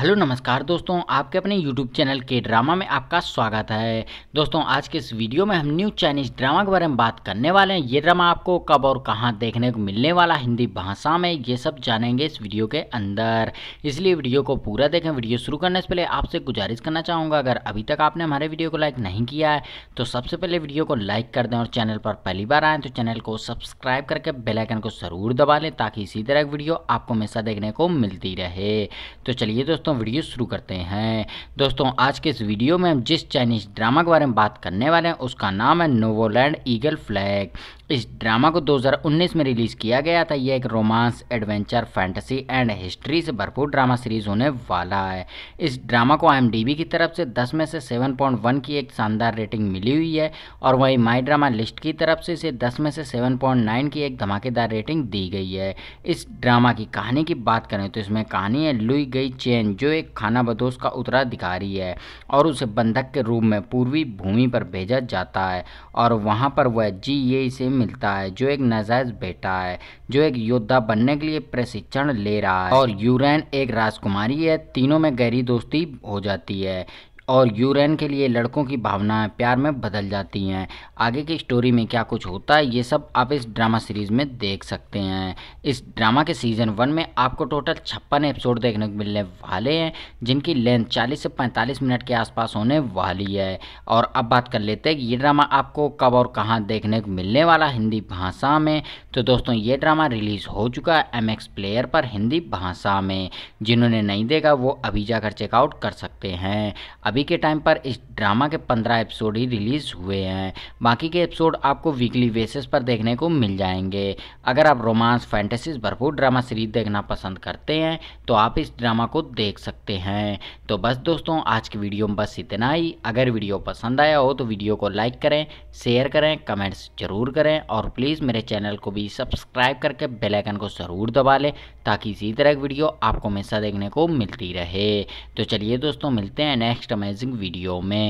Hello, नमस्कार दोस्तों, आपके अपने यूट्यूब चैनल के ड्रामा में आपका स्वागत है। दोस्तों, आज के इस वीडियो में हम न्यू चाइनीज़ ड्रामा के बारे में बात करने वाले हैं। ये ड्रामा आपको कब और कहाँ देखने को मिलने वाला हिंदी भाषा में, ये सब जानेंगे इस वीडियो के अंदर। इसलिए वीडियो को पूरा देखें, वीडियो शुरू करने से पहले आपसे गुजारिश करना चाहूँगा, अगर अभी तक आपने हमारे वीडियो को लाइक नहीं किया है तो सबसे पहले वीडियो को लाइक कर दें और चैनल पर पहली बार आएँ तो चैनल को सब्सक्राइब करके बेलाइकन को ज़रूर दबा लें, ताकि इसी तरह की वीडियो आपको हमेशा देखने को मिलती रहे। तो चलिए दोस्तों दोस्तों, वीडियो शुरू करते हैं। दोस्तों, आज के इस वीडियो में हम जिस चाइनीज़ ड्रामा के बारे में बात करने वाले हैं, उसका नाम है नोवोलैंड ईगल फ्लैग इस ड्रामा को 2019 में रिलीज़ किया गया था। यह एक romance, adventure, fantasy and history से भरपूर ड्रामा सीरीज़ होने वाला है। इस ड्रामा को आई की तरफ़ से 10 में से 7.1 की एक शानदार रेटिंग मिली हुई है और वहीं माई ड्रामा लिस्ट की तरफ़ से इसे 10 में से 7.9 की एक धमाकेदार रेटिंग दी गई है। इस ड्रामा की कहानी की बात करें तो इसमें कहानी है लुई गई चैन, जो एक खाना बदोश का उत्तराधिकारी है और उसे बंधक के रूप में पूर्वी भूमि पर भेजा जाता है और वहाँ पर वह जी ये से मिलता है, जो एक नजायज बेटा है, जो एक योद्धा बनने के लिए प्रशिक्षण ले रहा है। और यूरेन एक राजकुमारी है, तीनों में गहरी दोस्ती हो जाती है। और यूरेन के लिए लड़कों की भावनाएँ प्यार में बदल जाती हैं। आगे की स्टोरी में क्या कुछ होता है, ये सब आप इस ड्रामा सीरीज़ में देख सकते हैं। इस ड्रामा के सीज़न वन में आपको टोटल छप्पन एपिसोड देखने को मिलने वाले हैं, जिनकी लेंथ 40 से 45 मिनट के आसपास होने वाली है। और अब बात कर लेते हैं कि ये ड्रामा आपको कब और कहाँ देखने को मिलने वाला हिंदी भाषा में। तो दोस्तों, ये ड्रामा रिलीज़ हो चुका है एम प्लेयर पर हिंदी भाषा में। जिन्होंने नहीं देखा, वो अभी जाकर चेकआउट कर सकते हैं। अभी अभी के टाइम पर इस ड्रामा के पंद्रह एपिसोड ही रिलीज़ हुए हैं। बाकी के एपिसोड आपको वीकली बेसिस पर देखने को मिल जाएँगे। अगर आप रोमांस, फैंटेसीज, भरपूर ड्रामा सीरीज़ देखना पसंद करते हैं तो आप इस ड्रामा को देख सकते हैं। तो बस दोस्तों, आज की वीडियो में बस इतना ही। अगर वीडियो पसंद आया हो तो वीडियो को लाइक करें, शेयर करें, कमेंट्स ज़रूर करें और प्लीज़ मेरे चैनल को भी सब्सक्राइब करके बेलाइकन को ज़रूर दबा लें, ताकि इसी तरह की वीडियो आपको हमेशा देखने को मिलती रहे। तो चलिए दोस्तों, मिलते हैं नेक्स्ट अमेजिंग वीडियो में।